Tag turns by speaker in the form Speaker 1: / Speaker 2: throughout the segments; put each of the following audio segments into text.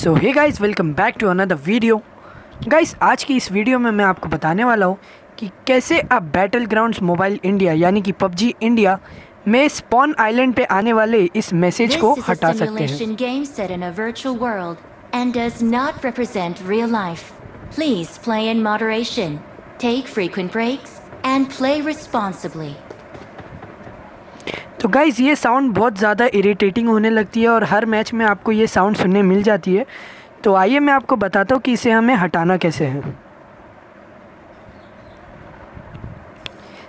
Speaker 1: So hey guys welcome back to another video guys आज की इस वीडियो में मैं आपको बताने वाला हूँ कि कैसे आप बैटल ग्राउंड मोबाइल इंडिया यानी कि पबजी इंडिया में स्पॉन आइलैंड पे आने वाले इस मैसेज को हटा सकते हैं।
Speaker 2: And does not represent real life please play in moderation take frequent breaks and play responsibly
Speaker 1: तो गाइज़ ये साउंड बहुत ज़्यादा इरीटेटिंग होने लगती है और हर मैच में आपको ये साउंड सुनने मिल जाती है। तो आइए मैं आपको बताता हूँ कि इसे हमें हटाना कैसे है।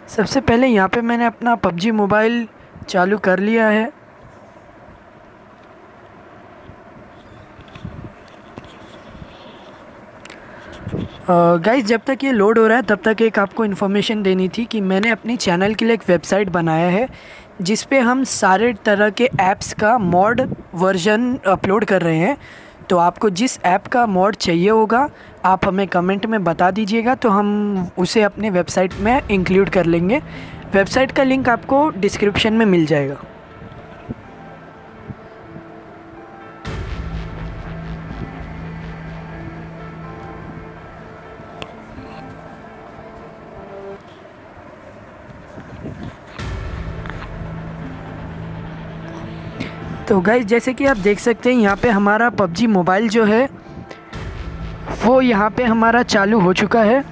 Speaker 1: सबसे पहले यहाँ पे मैंने अपना पबजी मोबाइल चालू कर लिया है। गाइस जब तक ये लोड हो रहा है, तब तक एक आपको इन्फॉर्मेशन देनी थी कि मैंने अपनी चैनल के लिए एक वेबसाइट बनाया है जिस पे हम सारे तरह के ऐप्स का मॉड वर्जन अपलोड कर रहे हैं। तो आपको जिस ऐप का मॉड चाहिए होगा, आप हमें कमेंट में बता दीजिएगा तो हम उसे अपने वेबसाइट में इंक्लूड कर लेंगे। वेबसाइट का लिंक आपको डिस्क्रिप्शन में मिल जाएगा। तो गाइज़ जैसे कि आप देख सकते हैं, यहाँ पे हमारा पबजी मोबाइल जो है, वो यहाँ पे हमारा चालू हो चुका है।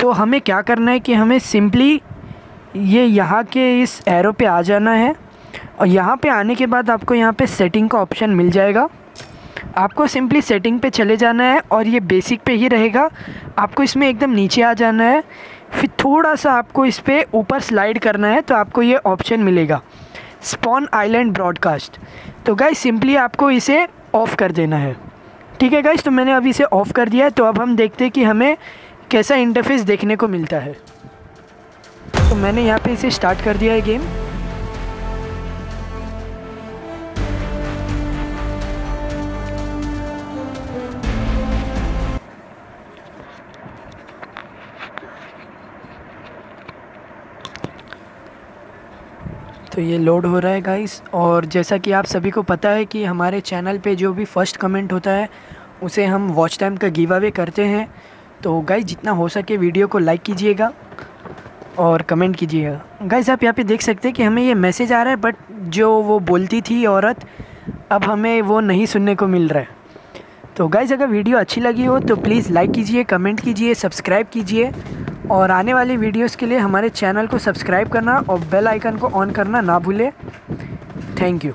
Speaker 1: तो हमें क्या करना है कि हमें सिंपली ये यहाँ के इस एरो पे आ जाना है और यहाँ पे आने के बाद आपको यहाँ पे सेटिंग का ऑप्शन मिल जाएगा। आपको सिंपली सेटिंग पे चले जाना है और ये बेसिक पे ही रहेगा। आपको इसमें एकदम नीचे आ जाना है। फिर थोड़ा सा आपको इस पर ऊपर स्लाइड करना है तो आपको ये ऑप्शन मिलेगा। स्पॉन आइलैंड ब्रॉडकास्ट तो गाइस सिंपली आपको इसे ऑफ़ कर देना है। ठीक है गाइज़ तो मैंने अभी इसे ऑफ़ कर दिया है तो अब हम देखते हैं कि हमें कैसा इंटरफेस देखने को मिलता है। तो मैंने यहाँ पे इसे स्टार्ट कर दिया है गेम तो ये लोड हो रहा है गाइस और जैसा कि आप सभी को पता है कि हमारे चैनल पे जो भी फ़र्स्ट कमेंट होता है, उसे हम वॉच टाइम का गिव अवे करते हैं. तो गाइस जितना हो सके वीडियो को लाइक कीजिएगा और कमेंट कीजिएगा. गाइस आप यहाँ पे देख सकते हैं कि हमें ये मैसेज आ रहा है बट जो वो बोलती थी औरत, अब हमें वो नहीं सुनने को मिल रहा है. तो गाइज़ अगर वीडियो अच्छी लगी हो तो प्लीज़ लाइक कीजिए कमेंट कीजिए सब्सक्राइब कीजिए. और आने वाली वीडियोस के लिए हमारे चैनल को सब्सक्राइब करना और बेल आइकन को ऑन करना ना भूलें। Thank you.